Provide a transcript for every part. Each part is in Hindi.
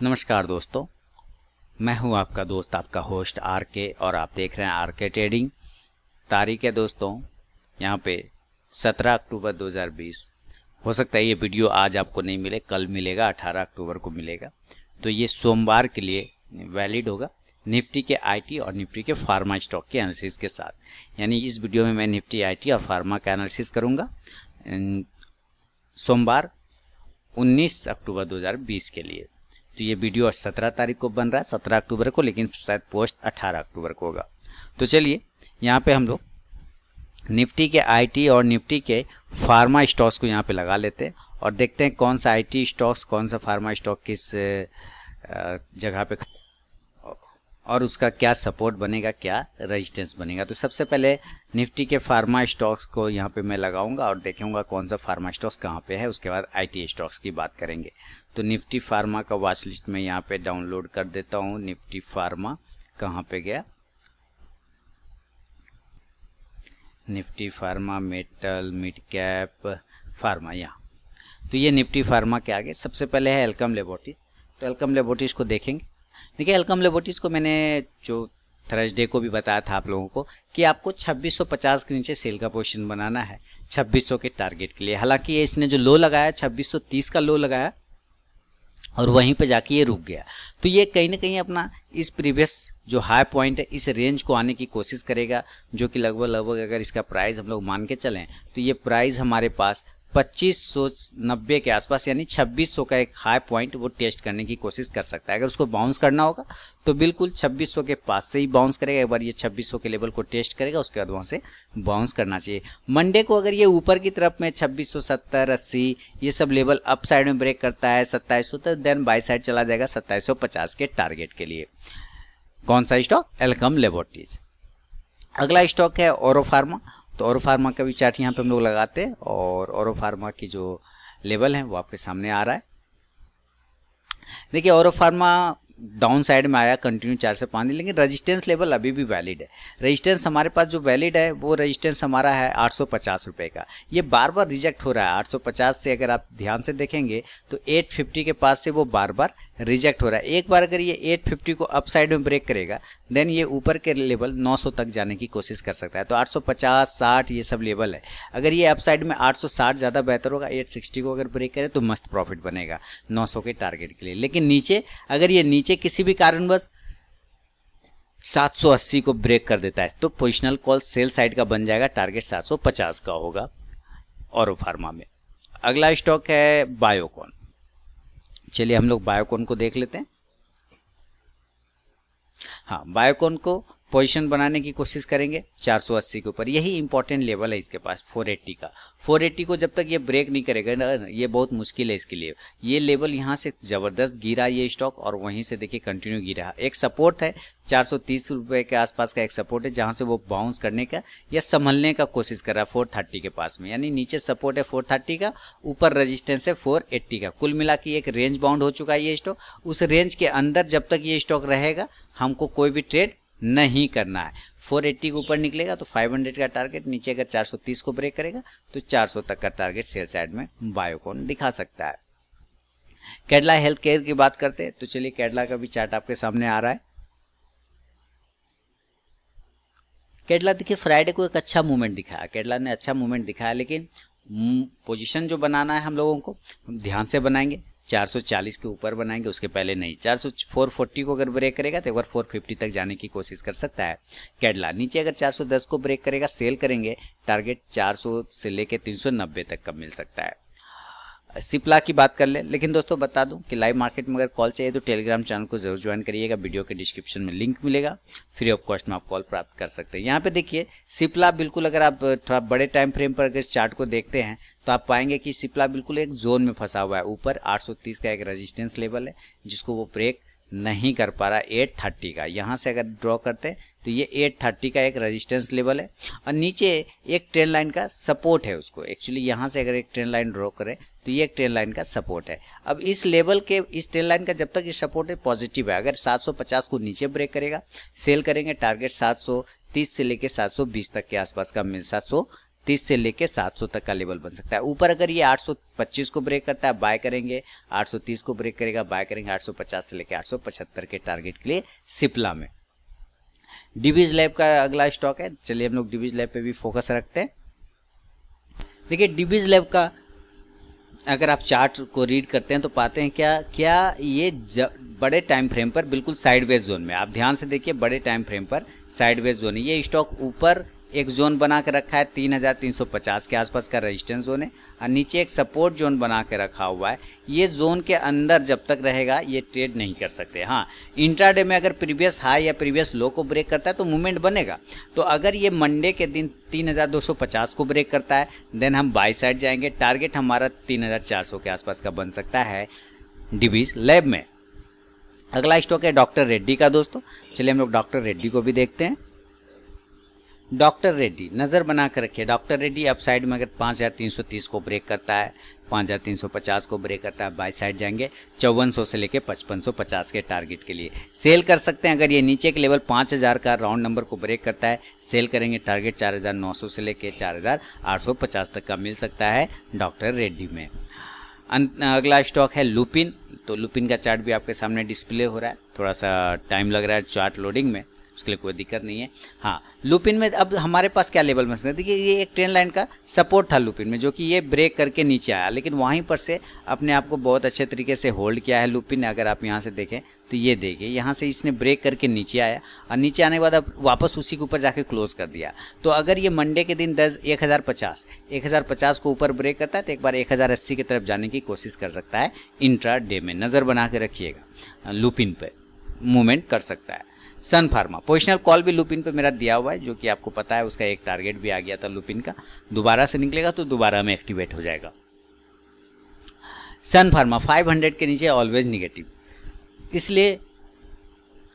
नमस्कार दोस्तों, मैं हूँ आपका दोस्त, आपका होस्ट आर के और आप देख रहे हैं आर के ट्रेडिंग तारीख है दोस्तों, यहाँ पे 17 अक्टूबर 2020 हो सकता है ये वीडियो आज आपको नहीं मिले, कल मिलेगा 18 अक्टूबर को मिलेगा। तो ये सोमवार के लिए वैलिड होगा, निफ्टी के आईटी और निफ्टी के फार्मा स्टॉक के एनालिसिस के साथ। यानी इस वीडियो में मैं निफ्टी आईटी और फार्मा का एनालिसिस करूँगा सोमवार 19 अक्टूबर 2020 के लिए। तो ये वीडियो सत्रह तारीख को बन रहा है, सत्रह अक्टूबर को, लेकिन शायद पोस्ट अठारह अक्टूबर को होगा। तो चलिए, यहाँ पे हम लोग निफ्टी के आईटी और निफ्टी के फार्मा स्टॉक्स को यहाँ पे लगा लेते हैं और देखते हैं कौन सा आईटी स्टॉक्स कौन सा फार्मा स्टॉक किस जगह पे और उसका क्या सपोर्ट बनेगा, क्या रेजिस्टेंस बनेगा? तो सबसे पहले निफ्टी के फार्मा स्टॉक्स को यहाँ पे मैं लगाऊँगा और देखूँगा कौन सा फार्मा स्टॉक्स कहाँ पे है। उसके बाद आईटी स्टॉक्स की बात करेंगे। तो निफ्टी फार्मा का वॉच लिस्ट में यहाँ पे डाउनलोड कर देता हूँ। निफ्टी फार्मा कहाँ पे गया? Nifty pharma metal mid cap pharma यहाँ। तो ये निफ्टी फार्मा के आगे सबसे पहले है एल्कम लेबोटिस तो एल्कम लेबोटिस को देखेंगे। देखिए, एल्कम लेबोटिस को मैंने जो थर्सडे को भी बताया था आप लोगों को कि आपको 2650 के नीचे सेल का पोजीशन बनाना है 2600 के टारगेट के लिए। हालाँकि ये इसने जो लो लगाया 2630 का लो लगाया और वहीं पे जाके ये रुक गया। तो ये कहीं ना कहीं अपना इस प्रीवियस जो हाई पॉइंट है, इस रेंज को आने की कोशिश करेगा, जो कि लगभग लगभग अगर इसका प्राइस हम लोग मान के चलें तो ये प्राइस हमारे पास पच्चीस सौ नब्बे के आसपास, यानी छब्बीस सौ का एक हाई पॉइंट वो टेस्ट करने की कोशिश कर सकता है। अगर उसको बाउंस करना होगा तो बिल्कुल छब्बीस सौ के पास से ही बाउंस करेगा। एक बार ये छब्बीस सौ के लेवल को टेस्ट करेगा, उसके बाद वहाँ से बाउंस करना चाहिए। मंडे को अगर ये ऊपर की तरफ़ में छब्बीस सौ सत्तर, अस्सी, ये सब लेवल अप साइड में ब्रेक करता है, सत्ताईस सौ तो देन बाई साइड चला जाएगा सत्ताईस सौ पचास के टारगेट के लिए। कौन सा स्टॉक एलकम लेबोरेटरीज अगला स्टॉक है ओरो फार्मा तो और फार्मा का भी चार्ट यहाँ पे हम लोग लगाते हैं और और फार्मा की जो लेवल है वो आपके सामने आ रहा है। देखिए और फार्मा डाउन साइड में आया कंटिन्यू चार से पाँच लेकिन रेजिस्टेंस लेवल अभी भी वैलिड है। रेजिस्टेंस हमारे पास जो वैलिड है, वो रेजिस्टेंस हमारा है आठ सौ का। ये बार बार रिजेक्ट हो रहा है 850 से अगर आप ध्यान से देखेंगे तो 850 के पास से वो बार बार रिजेक्ट हो रहा है। एक बार अगर ये 850 को अप साइड में ब्रेक करेगा देन ये ऊपर के लेवल 900 तक जाने की कोशिश कर सकता है। तो 850 60 ये सब लेवल है। अगर ये अप साइड में 860 ज़्यादा बेहतर होगा 860 को अगर ब्रेक करे तो मस्त प्रॉफिट बनेगा 900 के टारगेट के लिए। लेकिन नीचे, अगर ये नीचे किसी भी कारणवश 780 को ब्रेक कर देता है। तो पोजिशनल कॉल सेल साइड का बन जाएगा टारगेट 750 का होगा और फार्मा में। अगला स्टॉक है बायोकॉन चलिए हम लोग बायोकॉन को देख लेते हैं। हाँ बायोकॉन को पोजीशन बनाने की कोशिश करेंगे 480 के ऊपर। यही इंपॉर्टेंट लेवल है इसके पास 480 का। 480 को जब तक ये ब्रेक नहीं करेगा ना, ये बहुत मुश्किल है इसके लिए। ये लेवल यहाँ से ज़बरदस्त गिरा ये स्टॉक और वहीं से देखिए कंटिन्यू गिरा। एक सपोर्ट है, चार सौ के आसपास का एक सपोर्ट है, जहाँ से वो बाउंस करने का या संभलने का कोशिश कर रहा है फोर के पास में। यानी नीचे सपोर्ट है फोर का, ऊपर रजिस्टेंस है फोर का। कुल मिला एक रेंज बाउंड हो चुका है ये स्टॉक उस रेंज के अंदर जब तक ये स्टॉक रहेगा हमको कोई भी ट्रेड नहीं करना है। 480 के ऊपर निकलेगा तो 500 का टारगेट नीचे अगर 430 को ब्रेक करेगा तो 400 तक का टारगेट सेल साइड में बायोकॉन दिखा सकता है। कैडला हेल्थ केयर की बात करते हैं तो चलिए केरला का भी चार्ट आपके सामने आ रहा है। कैडला देखिए फ्राइडे को एक अच्छा मूवमेंट दिखाया। केरला ने अच्छा मूवमेंट दिखाया, लेकिन पोजीशन जो बनाना है हम लोगों को ध्यान से बनाएँगे। 440 के ऊपर बनाएँगे, उसके पहले नहीं। 400 440 को अगर ब्रेक करेगा तो एक बार 450 तक जाने की कोशिश कर सकता है। कैडला नीचे अगर 410 को ब्रेक करेगा सेल करेंगे टारगेट 400 से लेके 390 तक का मिल सकता है। सिप्ला की बात कर ले। लेकिन दोस्तों बता दूँ कि लाइव मार्केट में अगर कॉल चाहिए तो टेलीग्राम चैनल को ज़रूर ज्वाइन करिएगा। वीडियो के डिस्क्रिप्शन में लिंक मिलेगा। फ्री ऑफ़ कॉस्ट में आप कॉल प्राप्त कर सकते हैं। यहाँ पे देखिए, सिप्ला बिल्कुल अगर आप, थोड़ा बड़े टाइम फ्रेम पर अगर चार्ट को देखते हैं तो आप पाएँगे कि सिप्ला बिल्कुल एक जोन में फंसा हुआ है। ऊपर 830 का एक रजिस्टेंस लेवल है, जिसको वो ब्रेक नहीं कर पा रहा एट थर्टी का। यहाँ से अगर ड्रॉ करते तो ये एट थर्टी का एक रेजिस्टेंस लेवल है। और नीचे एक ट्रेन लाइन का सपोर्ट है उसको। एक्चुअली यहाँ से अगर एक ट्रेन लाइन ड्रॉ करें तो ये एक ट्रेन लाइन का सपोर्ट है। अब इस लेवल के, इस ट्रेन लाइन का जब तक ये सपोर्ट है पॉजिटिव है। अगर 750 को नीचे ब्रेक करेगा सेल करेंगे टारगेट 730 से लेकर 720 तक के आसपास का मिल 700 तीस से लेके सात सौ तक का लेवल बन सकता है। ऊपर अगर ये आठ सौ पच्चीस को ब्रेक करता है बाय करेंगे। आठ सौ तीस को ब्रेक करेगा बाय करेंगे आठ सौ पचास से लेके आठ सौ पचहत्तर के टारगेट के लिए सिप्ला में। डिवीज लैब का अगला स्टॉक है। चलिए हम लोग डिवीज लैब पे भी फोकस रखते हैं। देखिए डिवीज लैब का अगर आप चार्ट को रीड करते हैं तो पाते हैं क्या क्या ये बड़े टाइम फ्रेम पर बिल्कुल साइडवेज जोन में आप ध्यान से देखिए, बड़े टाइम फ्रेम पर साइडवेज जोन है। ये स्टॉक ऊपर एक जोन बना के रखा है तीन हज़ार तीन सौ पचास के आसपास का रेजिस्टेंस जोन है और नीचे एक सपोर्ट जोन बना के रखा हुआ है। ये जोन के अंदर जब तक रहेगा, ये ट्रेड नहीं कर सकते। हाँ इंट्राडे में अगर प्रीवियस हाई या प्रीवियस लो को ब्रेक करता है तो मूवमेंट बनेगा। तो अगर ये मंडे के दिन तीन हज़ार दो सौ पचास को ब्रेक करता है देन हम बाई साइड जाएँगे। टारगेट हमारा तीन हज़ार चार सौ के आसपास का बन सकता है डिवीज लैब में। अगला स्टॉक है डॉक्टर रेड्डी का दोस्तों। चलिए हम लोग डॉक्टर रेड्डी को भी देखते हैं। डॉक्टर रेड्डी, नज़र बना कर रखिए। डॉक्टर रेड्डी अप साइड में अगर 5330 को ब्रेक करता है 5350 को ब्रेक करता है, बाई साइड जाएँगे चौवन सौ से लेके 5550 के टारगेट के लिए। सेल कर सकते हैं, अगर ये नीचे के लेवल 5000 का राउंड नंबर को ब्रेक करता है, सेल करेंगे टारगेट 4900 से लेके 4850 तक का मिल सकता है डॉक्टर रेड्डी में। अगला स्टॉक है लुपिन तो लुपिन का चार्ट भी आपके सामने डिस्प्ले हो रहा है, थोड़ा सा टाइम लग रहा है चार्ट लोडिंग में। उसके लिए कोई दिक्कत नहीं है। हाँ लुपिन में अब हमारे पास क्या लेवल में सकते देखिए ये एक ट्रेन लाइन का सपोर्ट था लुपिन में, जो कि ये ब्रेक करके नीचे आया, लेकिन वहीं पर से अपने आप को बहुत अच्छे तरीके से होल्ड किया है लुपिन अगर आप यहाँ से देखें तो ये देखिए, यहाँ से इसने ब्रेक करके नीचे आया, और नीचे आने के बाद अब वापस उसी के ऊपर जाके क्लोज कर दिया। तो अगर ये मंडे के दिन दस, एक हज़ार पचास, एक हज़ार पचास को ऊपर ब्रेक करता है तो एक बार एक हज़ार अस्सी की तरफ़ जाने की कोशिश कर सकता है, इंट्रा डे में नज़र बना के रखिएगा, लुपिन पर मूवमेंट कर सकता है। सन फार्मा। पोजिशनल कॉल भी लुपिन पे मेरा दिया हुआ है, जो कि आपको पता है, उसका एक टारगेट भी आ गया था लुपिन का। दोबारा से निकलेगा तो दोबारा में एक्टिवेट हो जाएगा। सन फार्मा 500 के नीचे ऑलवेज निगेटिव इसलिए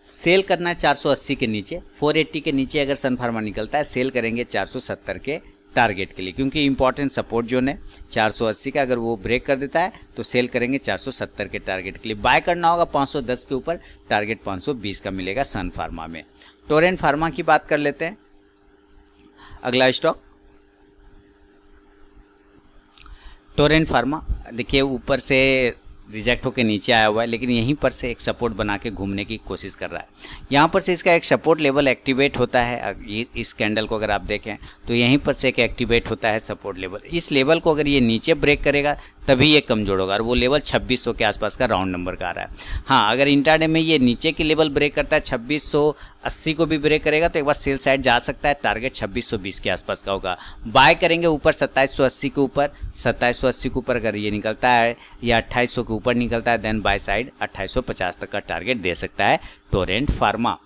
सेल करना है 480 के नीचे। 480 के नीचे अगर सन फार्मा निकलता है सेल करेंगे 470 के। टारगेट के लिए, क्योंकि इंपॉर्टेंट सपोर्ट जोन है। 480 का अगर वो ब्रेक कर देता है तो सेल करेंगे 470 के टारगेट के लिए। बाय करना होगा 510 के ऊपर टारगेट 520 का मिलेगा सन फार्मा में। टोरेंट फार्मा की बात कर लेते हैं। अगला स्टॉक टोरेंट फार्मा देखिए, ऊपर से रिजेक्ट होकर नीचे आया हुआ है, लेकिन यहीं पर से एक सपोर्ट बना के घूमने की कोशिश कर रहा है। यहाँ पर से इसका एक सपोर्ट लेवल एक्टिवेट होता है इस कैंडल को अगर आप देखें तो यहीं पर से एक एक्टिवेट होता है सपोर्ट लेवल इस लेवल को अगर ये नीचे ब्रेक करेगा तभी ये कमज़ोर होगा। और वो लेवल 2600 के आसपास का राउंड नंबर का आ रहा है। हाँ अगर इंटरडे में ये नीचे की लेवल ब्रेक करता है 2680 को भी ब्रेक करेगा तो एक बार सेल साइड जा सकता है। टारगेट 2620 के आसपास का होगा। बाय करेंगे ऊपर 2780 के ऊपर। 2780 के ऊपर अगर ये निकलता है या 2800 के ऊपर निकलता है देन बाय साइड 2850 तक का टारगेट दे सकता है टोरेंट फार्मा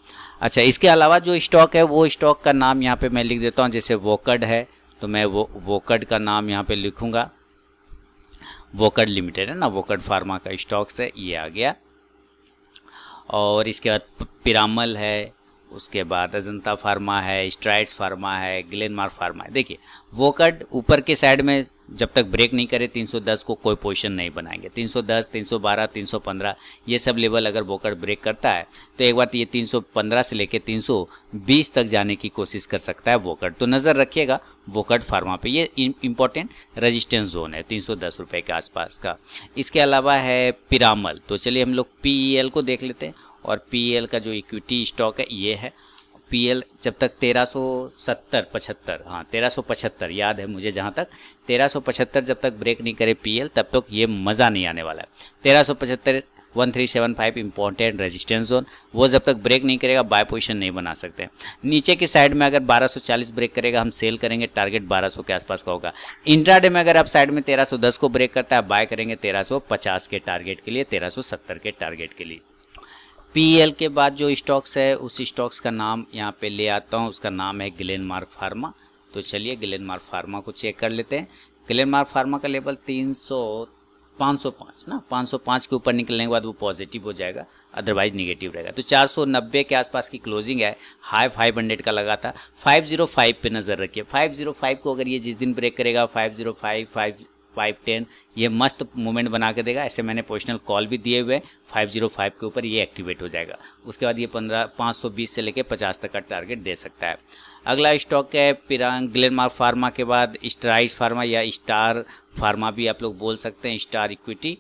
अच्छा इसके अलावा जो स्टॉक है, वो स्टॉक का नाम यहाँ पे मैं लिख देता हूँ, जैसे वोकड है तो मैं वो वोकड का नाम यहाँ पे लिखूँगा। वोकड लिमिटेड है ना, वोकड फार्मा का स्टॉक्स है, ये आ गया। और इसके बाद पिरामल है उसके बाद अजंता फार्मा है स्ट्राइड्स फार्मा है ग्लेनमार्क फार्मा है। देखिए वोकड ऊपर के साइड में जब तक ब्रेक नहीं करे 310 को कोई पोजीशन नहीं बनाएँगे। 310, 312, 315 ये सब लेवल अगर बोकर ब्रेक करता है तो एक बार ये 315 से लेके 320 तक जाने की कोशिश कर सकता है वोकट तो नज़र रखिएगा वोकट फार्मा पे। ये इंपॉर्टेंट रजिस्टेंस जोन है तीन सौ के आसपास का। इसके अलावा है पिरामल। तो चलिए हम लोग पी e को देख लेते हैं। और पी e का जो इक्विटी स्टॉक है, ये है। पीएल जब तक तेरह सौ सत्तर, पचहत्तर हाँ तेरह सौ पचहत्तर, याद है मुझे जहाँ तक, तेरह सौ पचहत्तर जब तक ब्रेक नहीं करे पीएल तब तक ये मज़ा नहीं आने वाला है। तेरह सौ पचहत्तर one three seven five important resistance zone वो जब तक ब्रेक नहीं करेगा बाय पोजीशन नहीं बना सकते। नीचे की साइड में अगर 1240 ब्रेक करेगा, हम सेल करेंगे टारगेट 1200 के आसपास का होगा। इंट्राडे में अगर आप साइड में 1310 को ब्रेक करता है बाय करेंगे 1350 के टारगेट के लिए 1370 के टारगेट के लिए। पी के बाद जो स्टॉक्स है, उस स्टॉक्स का नाम यहाँ पे ले आता हूँ। उसका नाम है ग्लेन मार्क फार्मा। तो चलिए ग्लेन मार्क फार्मा को चेक कर लेते हैं। ग्लेन मार्क फार्मा का लेवल 300 505 ना? 505 के ऊपर निकलने के बाद वो पॉजिटिव हो जाएगा अदरवाइज़ निगेटिव रहेगा। तो 490 के आसपास की क्लोजिंग है। हाई 500 का लगा था। 505 पे नज़र रखिए। 505 को अगर ये जिस दिन ब्रेक करेगा 505 5 फाइव टेन, ये मस्त मूवमेंट बना के देगा। ऐसे मैंने पोजिशनल कॉल भी दिए हुए हैं। फाइव ज़ीरो फाइव के ऊपर ये एक्टिवेट हो जाएगा। उसके बाद ये पंद्रह, पाँच सौ बीस से लेकर पचास तक का टारगेट दे सकता है। अगला स्टॉक है पिरांग ग्लेनमार्क फार्मा के बाद स्ट्राइस फार्मा या स्टार फार्मा भी आप लोग बोल सकते हैं। स्टार इक्विटी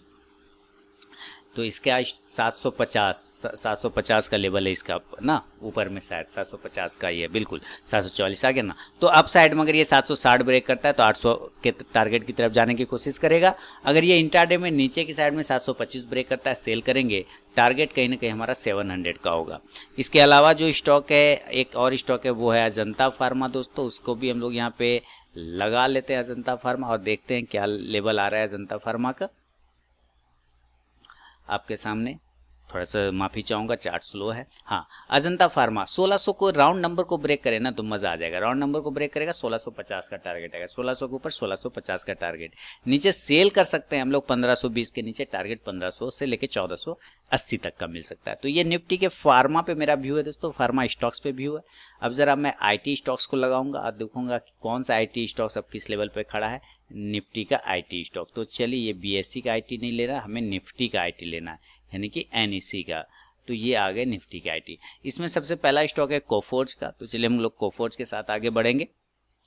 तो इसके आज 750 750 का लेवल है इसका, ना? ऊपर में शायद 750 का है बिल्कुल 744 आ गया ना। तो अप साइड में अगर ये 760 ब्रेक करता है तो 800 के टारगेट की तरफ़ जाने की कोशिश करेगा। अगर ये इंटाडे में नीचे की साइड में 725 ब्रेक करता है, सेल करेंगे, टारगेट कहीं ना कहीं हमारा 700 का होगा। इसके अलावा जो स्टॉक है, एक और स्टॉक है, वो है अजंता फार्मा दोस्तों, उसको भी हम लोग यहाँ पे लगा लेते हैं अजंता फार्मा और देखते हैं क्या लेवल आ रहा है अजंता फार्मा का। आपके सामने। थोड़ा सा माफ़ी चाहूँगा, चार्ट स्लो है। हाँ अजंता फार्मा 1600 को राउंड नंबर को ब्रेक करे ना तो मज़ा आ जाएगा। राउंड नंबर को ब्रेक करेगा 1650 का टारगेट आएगा। 1600 के ऊपर 1650 का टारगेट। नीचे सेल कर सकते हैं हम लोग 1520 के नीचे, टारगेट 1500 से लेके 1480 तक का मिल सकता है। तो ये निफ्टी के फार्मा पे मेरा व्यू है दोस्तों, फार्मा स्टॉक्स पे व्यू है। अब ज़रा मैं आईटी स्टॉक्स को लगाऊँगा और देखूँगा कि कौन सा आई स्टॉक्स अब किस लेवल पे खड़ा है। निफ्टी का आईटी स्टॉक तो चलिए, ये बीएससी का आईटी नहीं लेना हमें निफ्टी का आईटी लेना है, यानी कि एन e का। तो ये आ गए निफ्टी का आई इसमें सबसे पहला स्टॉक है कोफोर्ज का। तो चलिए, हम लोग कोफोर्ज के साथ आगे बढ़ेंगे,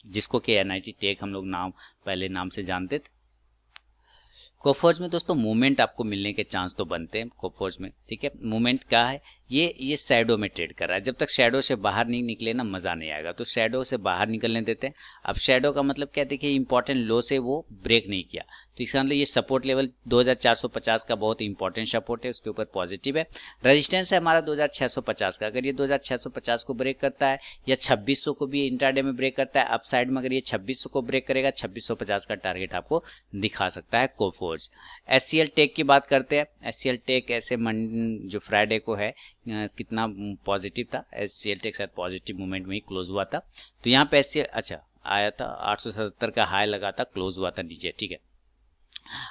जिसको कि एन टेक हम लोग नाम, पहले नाम से जानते थे। कोफोर्ज में दोस्तों मूवमेंट आपको मिलने के चांस तो बनते हैं कोफोर्ज में, ठीक है? मूवमेंट क्या है? ये ये शेडो में ट्रेड कर रहा है। जब तक शेडो से बाहर नहीं निकले ना, मज़ा नहीं आएगा। तो शेडो से बाहर निकलने देते हैं। अब शेडो का मतलब क्या देखिए इंपॉर्टेंट लो से वो ब्रेक नहीं किया। तो इसका मतलब ये सपोर्ट लेवल 2450 का बहुत इंपॉर्टेंट सपोर्ट है, उसके ऊपर पॉजिटिव है। रजिस्टेंस है हमारा 2650 का। अगर ये 2650 को ब्रेक करता है, या 2600 को भी इंटरडे में ब्रेक करता है साइड में अगर ये 2600 को ब्रेक करेगा 2650 का टारगेट आपको दिखा सकता है कोफोर्ज एस सी टेक की बात करते हैं। एस सी टेक ऐसे मन, जो फ्राइडे को है कितना पॉजिटिव था। एस सी एल टेक शायद पॉजिटिव मूवमेंट में ही क्लोज हुआ था। तो यहाँ पे एस अच्छा आया था 877 का हाई लगा था क्लोज हुआ था नीचे, ठीक है।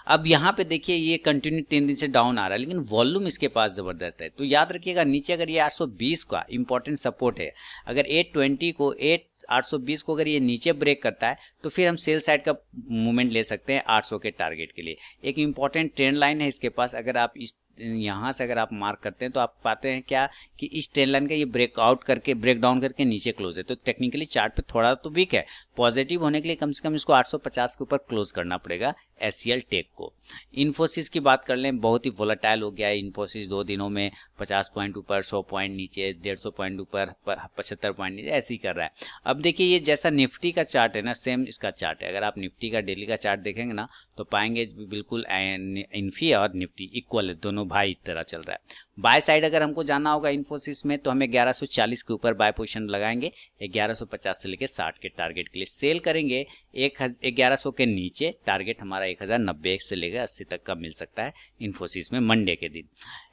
अब यहाँ पे देखिए ये कंटिन्यू तीन दिन से डाउन आ रहा है, लेकिन वॉल्यूम इसके पास ज़बरदस्त है। तो याद रखिएगा, नीचे अगर ये 820 का इंपॉर्टेंट सपोर्ट है, अगर 820 को 8 820 को अगर ये नीचे ब्रेक करता है तो फिर हम सेल साइड का मूवमेंट ले सकते हैं 800 के टारगेट के लिए। एक इंपॉर्टेंट ट्रेंड लाइन है इसके पास, अगर आप इस यहाँ से अगर आप मार्क करते हैं तो आप पाते हैं क्या कि इस ट्रेंड लाइन का ये ब्रेकआउट करके ब्रेक डाउन करके नीचे क्लोज है। तो टेक्निकली चार्ट पे थोड़ा तो वीक है। पॉजिटिव होने के लिए कम से कम इसको 850 के ऊपर क्लोज करना पड़ेगा एससीएल टेक को। इन्फोसिस की बात कर लें, बहुत ही वोलाटाइल हो गया है इन्फोसिस दो दिनों में 50 पॉइंट ऊपर, सौ पॉइंट नीचे 150 पॉइंट ऊपर पचहत्तर पॉइंट नीचे, ऐसे ही कर रहा है। अब देखिए, ये जैसा निफ्टी का चार्ट है ना सेम इसका चार्ट है। अगर आप निफ्टी का डेली का चार्ट देखेंगे ना तो पाएँगे बिल्कुल इन्फी और निफ्टी इक्वल है, दोनों भाई तरह चल रहा है। बाय साइड अगर हमको जाना होगा इन्फोसिस में तो हमें 1140 के ऊपर बाय पोजिशन लगाएँगे। 1150 से लेके 60 के टारगेट के लिए सेल करेंगे। एक ग्यारह के नीचे टारगेट हमारा एक हज़ार नब्बे से लेकर अस्सी तक का मिल सकता है इन्फोसिस में मंडे के दिन।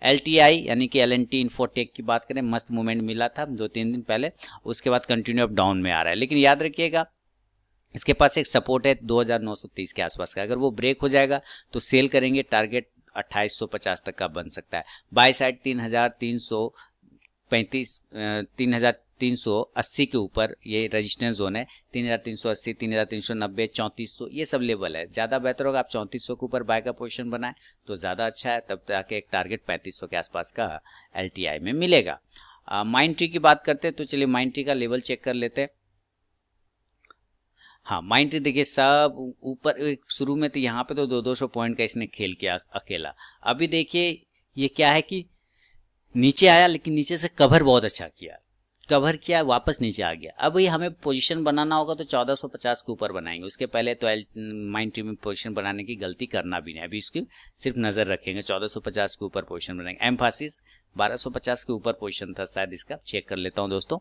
एलटीआई यानी कि एल एन की बात करें, मस्त मूवमेंट मिला था दो तीन दिन पहले। उसके बाद कंटिन्यू अप डाउन में आ रहा है। लेकिन याद रखिएगा, इसके पास एक सपोर्ट है 2930 के आसपास का। अगर वो ब्रेक हो जाएगा तो सेल करेंगे टारगेट 2850 तक का बन सकता है। बाई साइड तीन हज़ार तीन सौ पैंतीस तीन हज़ार 380 के ऊपर ये रजिस्टेंस जोन है। 3380 3390 3400 ये सब लेवल है। ज़्यादा बेहतर होगा आप 3400 के ऊपर बाय का पोजीशन बनाएँ तो ज़्यादा अच्छा है, तब जाके एक टारगेट 3500 के आसपास का एलटीआई में मिलेगा। माइंड ट्री की बात करते हैं तो चलिए माइंड ट्री का लेवल चेक कर लेते हैं। हाँ माइंड ट्री देखिए, सब ऊपर शुरू में तो यहाँ पे तो दो दो सौ पॉइंट का इसने खेल किया अकेला। अभी देखिए, ये क्या है कि नीचे आया, लेकिन नीचे से कवर बहुत अच्छा किया। कवर किया, वापस नीचे आ गया। अब ये हमें पोजीशन बनाना होगा तो 1450 के ऊपर बनाएँगे। उसके पहले तो माइंड ट्री में पोजीशन बनाने की गलती करना भी नहीं। अभी इसकी सिर्फ़ नज़र रखेंगे। 1450 के ऊपर पोजीशन बनाएँगे। एम्फासिस 1250 के ऊपर पोजीशन था, शायद इसका। चेक कर लेता हूँ दोस्तों।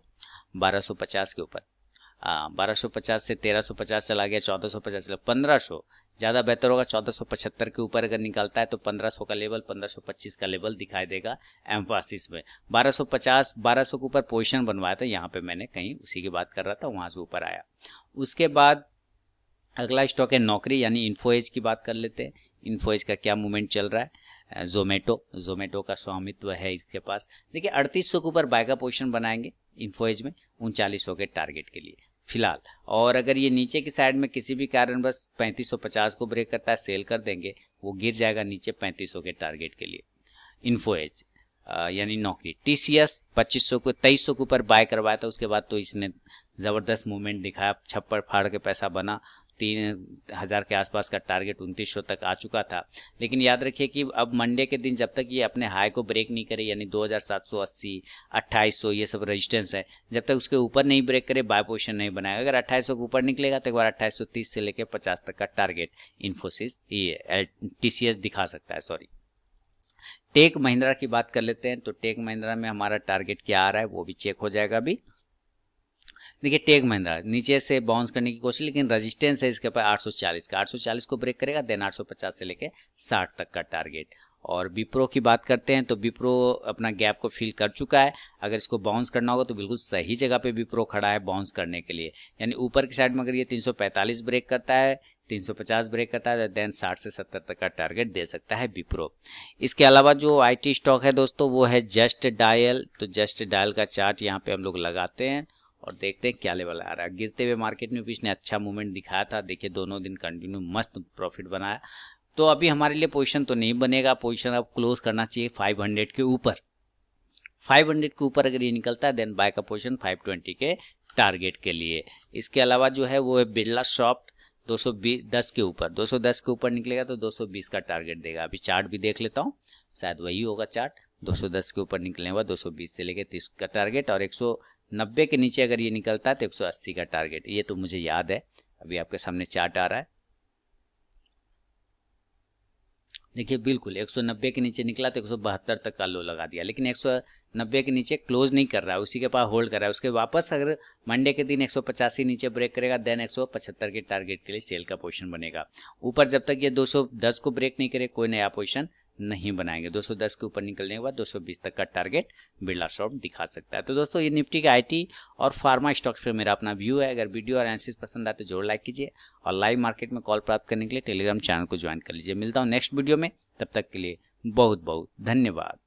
1250 के ऊपर। बारह सौ पचास से तेरह सौ पचास चला गया, चौदह सौ पचास चला, पंद्रह सौ। ज़्यादा बेहतर होगा चौदह सौ पचहत्तर के ऊपर अगर निकलता है तो पंद्रह सौ का लेवल, पंद्रह सौ पच्चीस का लेवल दिखाई देगा एम्फासिस में। बारह सौ पचास, बारह सौ के ऊपर पोजिशन बनवाया था, यहाँ पे मैंने कहीं उसी की बात कर रहा था, वहाँ से ऊपर आया। उसके बाद अगला स्टॉक है नौकरी, यानी इन्फोएज की बात कर लेते हैं। इन्फोएज का क्या मूवमेंट चल रहा है? जोमेटो जोमेटो का स्वामित्व है इसके पास। देखिए, अड़तीस सौ के ऊपर बाय का पोजिशन बनाएँगे इन्फोएज में, उनचालीस सौ के टारगेट के लिए। फ़िलहाल। और अगर ये नीचे की साइड में किसी भी कारण बस 3550 को ब्रेक करता है सेल कर देंगे, वो गिर जाएगा नीचे 3500 के टारगेट के लिए। इन्फो एज यानी नौकरी। टी सी एस पच्चीस को, तेईस के ऊपर बाय करवाया था, उसके बाद तो इसने ज़बरदस्त मूवमेंट दिखाया, छप्पर फाड़ के पैसा बना तीन हज़ार के आसपास का टारगेट उनतीस सौ तक आ चुका था। लेकिन याद रखिए कि अब मंडे के दिन जब तक ये अपने हाई को ब्रेक नहीं करे, यानी 2780 2800 ये सब रेजिस्टेंस है, जब तक उसके ऊपर नहीं ब्रेक करे बाय पोजिशन नहीं बनाएगा। अगर 2800 के ऊपर निकलेगा तो एक बार 2830 से लेकर 50 तक का टारगेट इन्फोसिस टी दिखा सकता है सॉरी टेक महिंद्रा की बात कर लेते हैं तो टेक महिंद्रा में हमारा टारगेट क्या आ रहा है, वो भी चेक हो जाएगा अभी। देखिए, टेक महिंद्रा, नीचे से बाउंस करने की कोशिश, लेकिन रेजिस्टेंस है इसके ऊपर 840 का। 840 को ब्रेक करेगा देन 850 से लेके 60 तक का टारगेट और विप्रो की बात करते हैं तो विप्रो अपना गैप को फिल कर चुका है। अगर इसको बाउंस करना होगा तो बिल्कुल सही जगह पे विप्रो खड़ा है बाउंस करने के लिए। यानी ऊपर की साइड में अगर ये 345 ब्रेक करता है 350 ब्रेक करता है देन 60 से 70 तक का टारगेट दे सकता है विप्रो। इसके अलावा जो आईटी स्टॉक है दोस्तों, वो है जस्ट डायल तो जस्ट डायल का चार्ट यहाँ पे हम लोग लगाते हैं। और देखते हैं क्या लेवल आ रहा है। गिरते हुए मार्केट में भी इसने अच्छा मूवमेंट दिखाया था। देखिए, दोनों दिन कंटिन्यू मस्त प्रॉफिट बनाया। तो अभी हमारे लिए पोजीशन तो नहीं बनेगा। पोजीशन अब क्लोज करना चाहिए 500 के ऊपर। 500 के ऊपर अगर ये निकलता है देन बाय का पोजीशन 520 के टारगेट के लिए। इसके अलावा जो है, वो है बिरला सॉफ्ट 220 के ऊपर। 210 के ऊपर निकलेगा तो 220 का टारगेट देगा। अभी चार्ट भी देख लेता हूँ। शायद वही होगा चार्ट 210 के ऊपर निकलने के बाद 220 से लेकर 30 का टारगेट और 190 के नीचे अगर ये निकलता है तो 180 का टारगेट ये तो मुझे याद है। अभी आपके सामने चार्ट आ रहा है। देखिए, बिल्कुल 190 के नीचे निकला तो 172 तक का लो लगा दिया, लेकिन 190 के नीचे क्लोज नहीं कर रहा है उसी के पास होल्ड कर रहा है। उसके वापस अगर मंडे के दिन 185 नीचे ब्रेक करेगा देन 175 के टारगेट के लिए सेल का पोजीशन बनेगा। ऊपर जब तक ये 210 को ब्रेक नहीं करे, कोई नया पोजीशन नहीं बनाएँगे। 210 के ऊपर निकलने के बाद 220 तक का टारगेट बिरला शॉप दिखा सकता है। तो दोस्तों, ये निफ्टी का आईटी और फार्मा स्टॉक्स पर मेरा अपना व्यू है। अगर वीडियो और एनालिसिस पसंद आए तो ज़रूर लाइक कीजिए और लाइव मार्केट में कॉल प्राप्त करने के लिए टेलीग्राम चैनल को ज्वाइन कर लीजिए। मिलता हूँ नेक्स्ट वीडियो में। तब तक के लिए बहुत बहुत धन्यवाद।